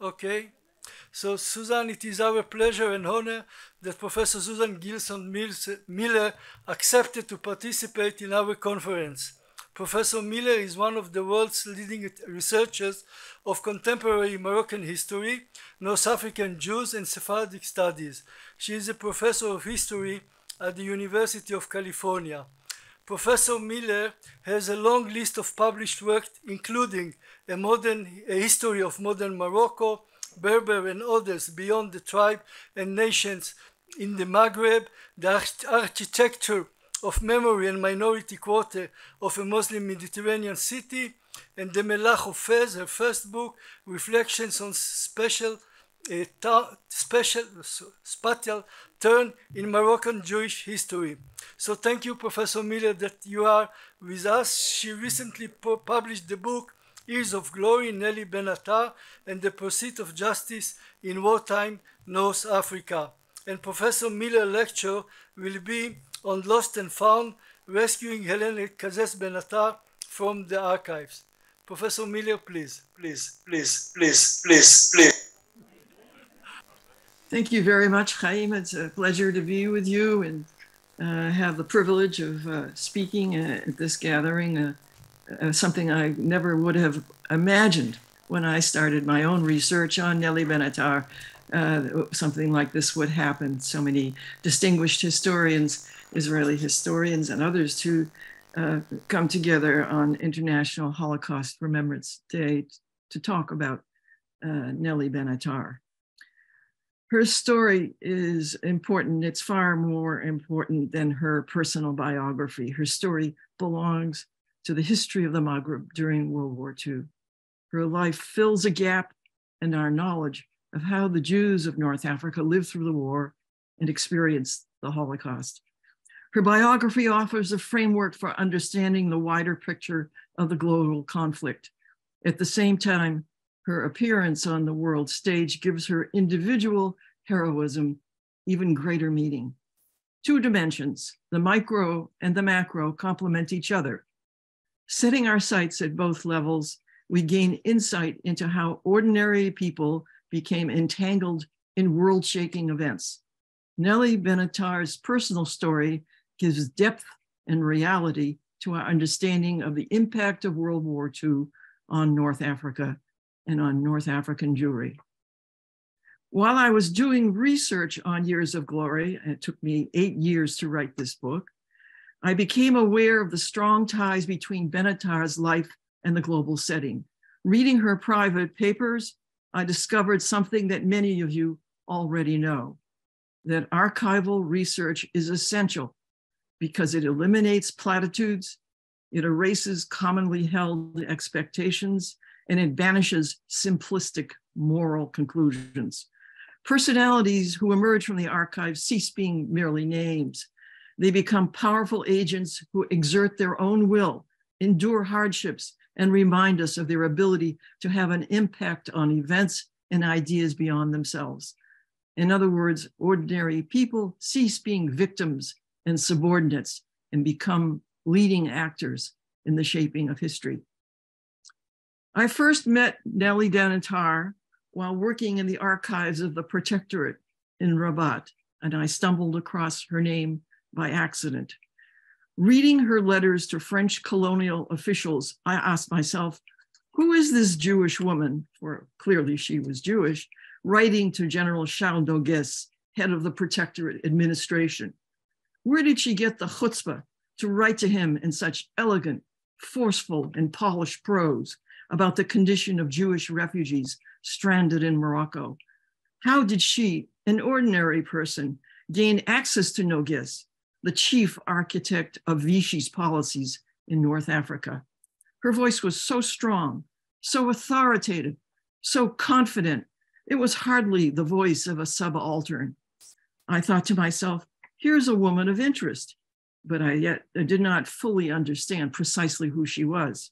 Okay. So, Susan, it is our pleasure and honor that Professor Susan Gilson Miller accepted to participate in our conference. Professor Miller is one of the world's leading researchers of contemporary Moroccan history, North African Jews, and Sephardic studies. She is a professor of history at the University of California. Professor Miller has a long list of published works, including a modern a history of modern Morocco, Berber and others beyond the tribe and nations in the Maghreb, the architecture of memory and minority quarter of a Muslim Mediterranean city, and the Mellah of Fez, her first book, Reflections on Special uh, special spatial turn in Moroccan Jewish history. So thank you, Professor Miller, that you are with us. She recently published the book Years of Glory, Nelly Benatar, and the Pursuit of Justice in Wartime North Africa. And Professor Miller lecture will be on Lost and Found, rescuing Hélène Cazès Benatar from the archives. Professor Miller, please, please, please, please, please, please. Thank you very much, Chaim. It's a pleasure to be with you and uh, have the privilege of uh, speaking at this gathering. Uh, uh, something I never would have imagined when I started my own research on Nelly Benatar. Uh, something like this would happen. So many distinguished historians, Israeli historians, and others to uh, come together on International Holocaust Remembrance Day to talk about Nelly Benatar. Her story is important. It's far more important than her personal biography. Her story belongs to the history of the Maghreb during World War II. Her life fills a gap in our knowledge of how the Jews of North Africa lived through the war and experienced the Holocaust. Her biography offers a framework for understanding the wider picture of the global conflict. At the same time, her appearance on the world stage gives her individual heroism even greater meaning. Two dimensions, the micro and the macro, complement each other. Setting our sights at both levels, we gain insight into how ordinary people became entangled in world shaking events. Nelly Benatar's personal story gives depth and reality to our understanding of the impact of World War II on North Africa and on North African Jewry. While I was doing research on Years of Glory, and it took me eight years to write this book, I became aware of the strong ties between Benatar's life and the global setting. Reading her private papers, I discovered something that many of you already know that archival research is essential because it eliminates platitudes, it erases commonly held expectations, and it banishes simplistic moral conclusions. Personalities who emerge from the archive cease being merely names they become powerful agents who exert their own will, endure hardships, and remind us of their ability to have an impact on events and ideas beyond themselves. In other words, ordinary people cease being victims and subordinates and become leading actors in the shaping of history. I first met Nelly Benatar while working in the archives of the Protectorate in Rabat, and I stumbled across her name by accident. Reading her letters to French colonial officials, I asked myself, who is this Jewish woman, for clearly she was Jewish, writing to General Charles Noguès, head of the Protectorate administration? Where did she get the chutzpah to write to him in such elegant, forceful, and polished prose about the condition of Jewish refugees stranded in Morocco? How did she, an ordinary person, gain access to Noguès the chief architect of Vichy's policies in North Africa. Her voice was so strong, so authoritative, so confident. It was hardly the voice of a subaltern. I thought to myself, here's a woman of interest, but I yet I did not fully understand precisely who she was.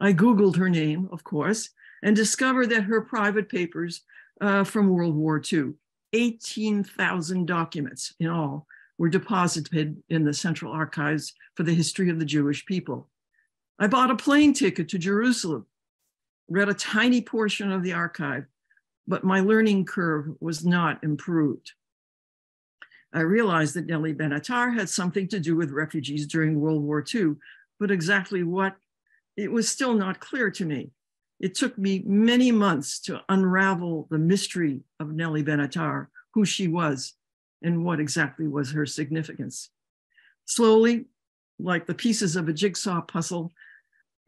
I Googled her name, of course, and discovered that her private papers uh, from World War II, 18,000 documents in all, were deposited in the Central Archives for the History of the Jewish People. I bought a plane ticket to Jerusalem, read a tiny portion of the archive, but my learning curve was not improved. I realized that Nelly Benatar had something to do with refugees during World War II, but exactly what, it was still not clear to me. It took me many months to unravel the mystery of Nelly Benatar, who she was, and what exactly was her significance. Slowly, like the pieces of a jigsaw puzzle,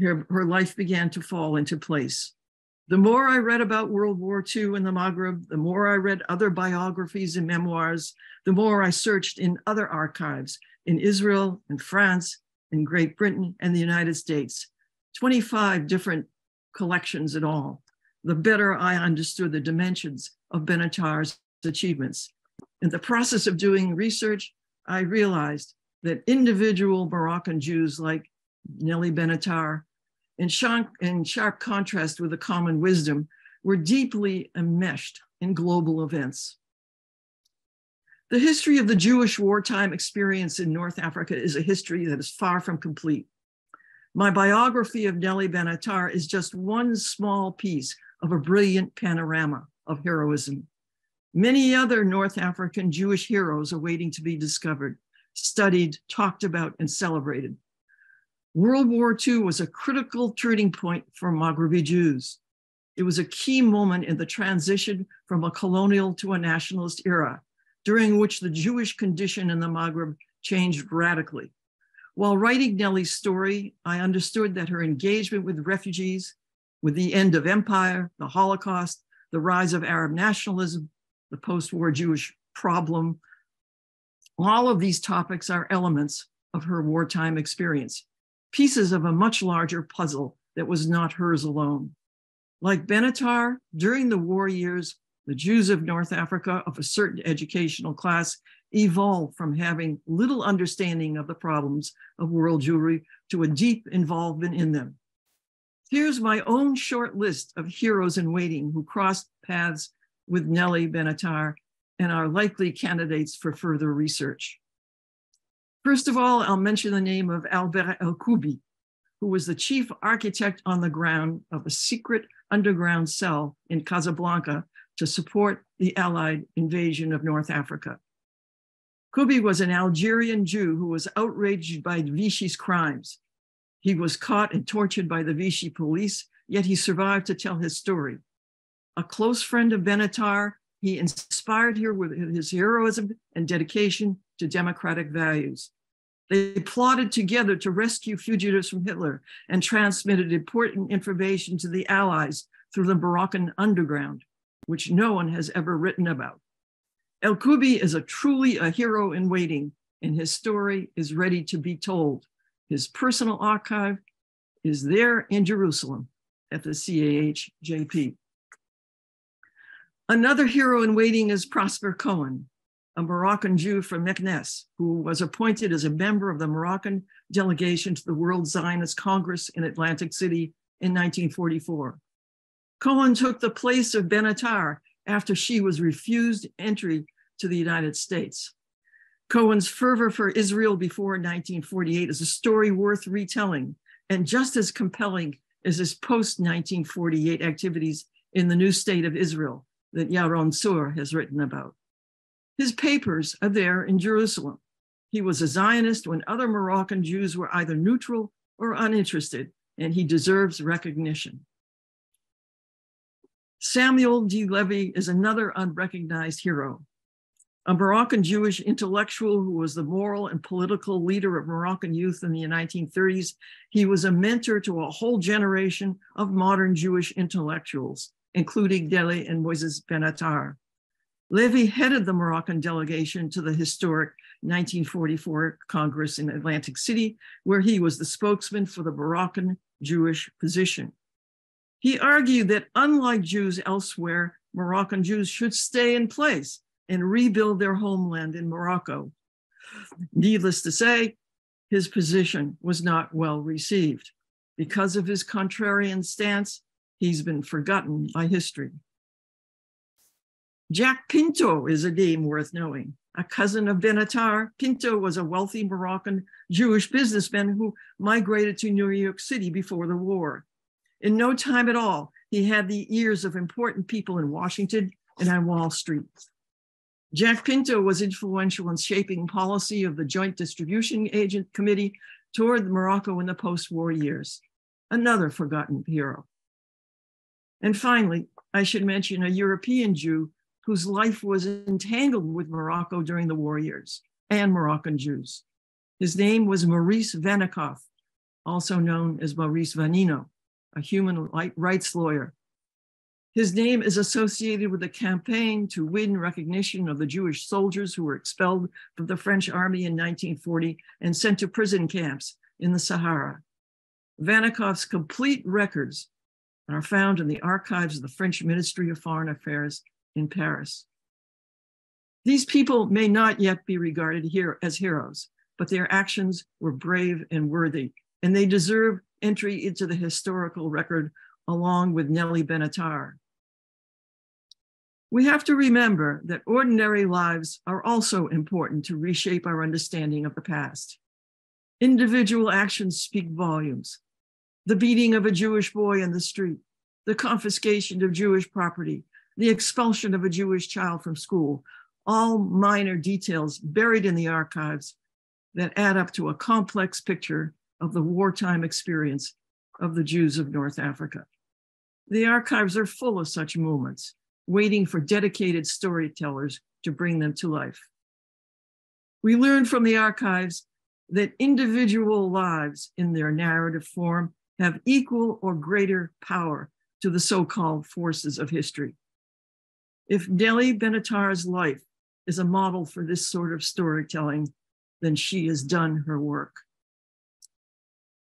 her, her life began to fall into place. The more I read about World War II in the Maghreb, the more I read other biographies and memoirs, the more I searched in other archives in Israel, in France, in Great Britain, and the United States. 25 different collections in all, the better I understood the dimensions of Benatar's achievements. In the process of doing research, I realized that individual Moroccan Jews like Nelly Benatar in in sharp contrast with the common wisdom, were deeply enmeshed in global events. The history of the Jewish wartime experience in North Africa is a history that is far from complete. My biography of Nelly Benatar is just one small piece of a brilliant panorama of heroism. Many other North African Jewish heroes are waiting to be discovered, studied, talked about, and celebrated. World War II was a critical turning point for Maghrebi Jews. It was a key moment in the transition from a colonial to a nationalist era, during which the Jewish condition in the Maghreb changed radically. While writing Nelly's story, I understood that her engagement with refugees, with the end of empire, the Holocaust, the rise of Arab nationalism, the post war Jewish problem, all of these topics are elements of her wartime experience pieces of a much larger puzzle that was not hers alone. Like Benatar, during the war years, the Jews of North Africa of a certain educational class evolved from having little understanding of the problems of world Jewry to a deep involvement in them. Here's my own short list of heroes in waiting who crossed paths with Nelly Benatar and are likely candidates for further research. First of all, I'll mention the name of Albert El Koubi, who was the chief architect on the ground of a secret underground cell in Casablanca to support the Allied invasion of North Africa. Koubi was an Algerian Jew who was outraged by Vichy's crimes. He was caught and tortured by the Vichy police, yet he survived to tell his story. A close friend of Benatar, he inspired her with his heroism and dedication to democratic values. They plotted together to rescue fugitives from Hitler and transmitted important information to the Allies through the Moroccan underground, which no one has ever written about. El Koubi is a truly a hero in waiting, and his story is ready to be told. His personal archive is there in Jerusalem at the CAHJP. Another hero in waiting is Prosper Cohen, a Moroccan Jew from Meknes, who was appointed as a member of the Moroccan delegation to the World Zionist Congress in Atlantic City in 1944. Cohen took the place of Benatar after she was refused entry to the United States. Cohen's fervor for Israel before 1948 is a story worth retelling and just as compelling as his post 1948 activities in the new state of Israel that Yaron Zur has written about. His papers are there in Jerusalem. He was a Zionist when other Moroccan Jews were either neutral or uninterested, and he deserves recognition. Samuel D. Levy is another unrecognized hero. A Moroccan Jewish intellectual who was the moral and political leader of Moroccan youth in the 1930s, he was a mentor to a whole generation of modern Jewish intellectuals, including Nelly and Moses Benatar. Levy headed the Moroccan delegation to the historic 1944 Congress in Atlantic City, where he was the spokesman for the Moroccan Jewish position. He argued that unlike Jews elsewhere, Moroccan Jews should stay in place and rebuild their homeland in Morocco. Needless to say, his position was not well received. Because of his contrarian stance, he's been forgotten by history. Jack Pinto is a name worth knowing. A cousin of Benatar, Pinto was a wealthy Moroccan Jewish businessman who migrated to New York City before the war. In no time at all, He had the ears of important people in Washington and on Wall Street. Jack Pinto was influential in shaping policy of the Joint Distribution Agent Committee toward Morocco in the post-war years, another forgotten hero. And finally, I should mention a European Jew whose life was entangled with Morocco during the war years and Moroccan Jews. His name was Maurice Vanikoff, also known as Maurice Vanino, a human rights lawyer. His name is associated with a campaign to win recognition of the Jewish soldiers who were expelled from the French army in 1940 and sent to prison camps in the Sahara. Vanikoff's complete records are found in the archives of the French Ministry of Foreign Affairs in Paris. These people may not yet be regarded here as heroes, but their actions were brave and worthy, and they deserve entry into the historical record along with Nelly Benatar. We have to remember that ordinary lives are also important to reshape our understanding of the past. Individual actions speak volumes. The beating of a Jewish boy in the street, the confiscation of Jewish property, the expulsion of a Jewish child from school, all minor details buried in the archives that add up to a complex picture of the wartime experience of the Jews of North Africa. The archives are full of such moments, waiting for dedicated storytellers to bring them to life. We learn from the archives that individual lives in their narrative form have equal or greater power to the so called forces of history. If Nelly Benatar's life is a model for this sort of storytelling, then she has done her work.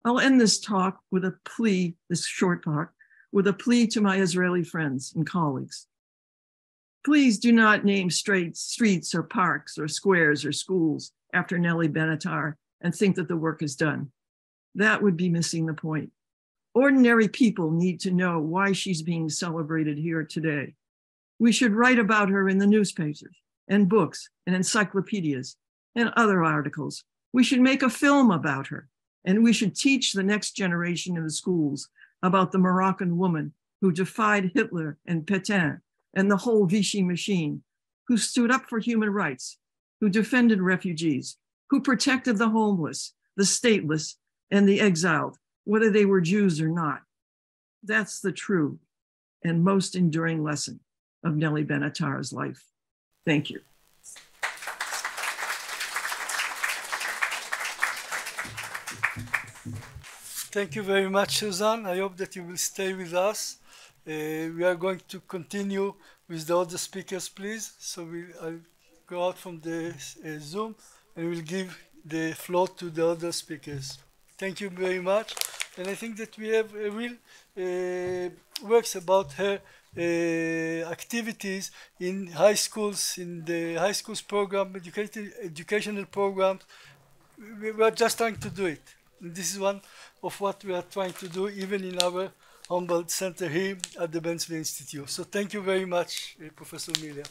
I'll end this talk with a plea, this short talk, with a plea to my Israeli friends and colleagues. Please do not name streets, streets or parks or squares or schools after Nelly Benatar and think that the work is done. That would be missing the point. Ordinary people need to know why she's being celebrated here today. We should write about her in the newspapers and books and encyclopedias and other articles. We should make a film about her, and we should teach the next generation in the schools about the Moroccan woman who defied Hitler and Pétain and the whole Vichy machine, who stood up for human rights, who defended refugees, who protected the homeless, the stateless, and the exiled, whether they were Jews or not. That's the true and most enduring lesson of Nelly Benatar's life. Thank you. Thank you very much, Susan. I hope that you will stay with us. Uh, we are going to continue with the other speakers, please. So we, I'll go out from the uh, Zoom and we'll give the floor to the other speakers. Thank you very much. And I think that we have a real uh, works about her uh, activities in high schools, in the high schools program, educational programs. We, we are just trying to do it. And this is one of what we are trying to do even in our humble Center here at the Ben Tzvi Institute. So thank you very much, uh, Professor Miller.